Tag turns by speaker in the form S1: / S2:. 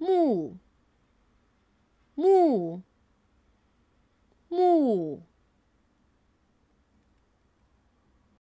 S1: 木木木。